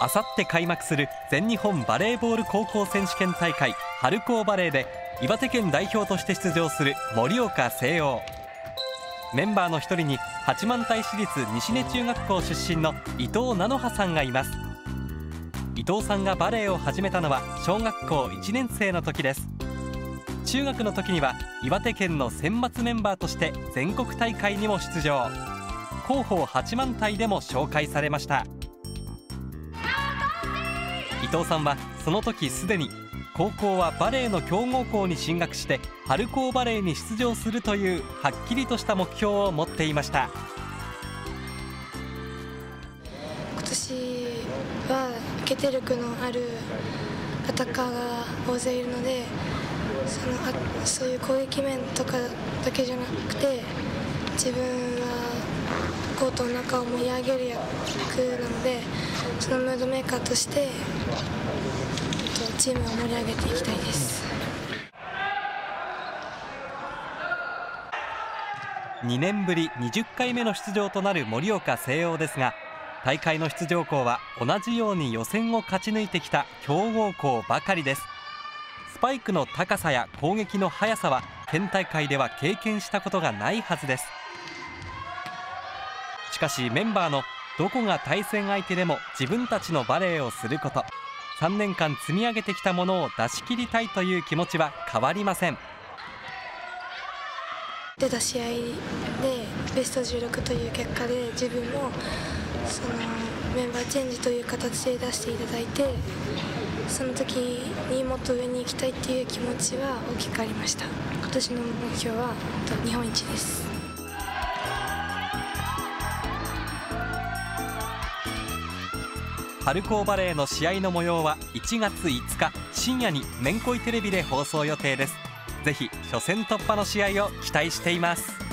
あさって開幕する全日本バレーボール高校選手権大会春高バレーで岩手県代表として出場する盛岡誠陽メンバーの一人に八幡平市立西根中学校出身の伊藤菜乃葉さんがいます。伊藤さんがバレーを始めたのは小学校1年生の時です。中学の時には岩手県の選抜メンバーとして全国大会にも出場。広報八幡平でも紹介されました。伊藤さんはその時すでに高校はバレーの強豪校に進学して春高バレーに出場するというはっきりとした目標を持っていました。今年は決定力のあるアタッカーが大勢いるのでそのあそういう攻撃面とかだけじゃなくて自分はコートの中を盛り上げる役なのでそのムードメーカーとしてチームを盛り上げていきたいです。2年ぶり20回目の出場となる盛岡誠陽ですが大会の出場校は同じように予選を勝ち抜いてきた強豪校ばかりです。スパイクの高さや攻撃の速さは県大会では経験したことがないはずです。しかしメンバーのどこが対戦相手でも自分たちのバレーをすること。3年間積み上げてきたものを出し切りたいという気持ちは変わりません。出た試合でベスト16という結果で自分もそのメンバーチェンジという形で出していただいてその時にもっと上に行きたいっていう気持ちは大きくありました。今年の目標は日本一です。春高バレーの試合の模様は1月5日深夜にめんこいテレビで放送予定です。ぜひ初戦突破の試合を期待しています。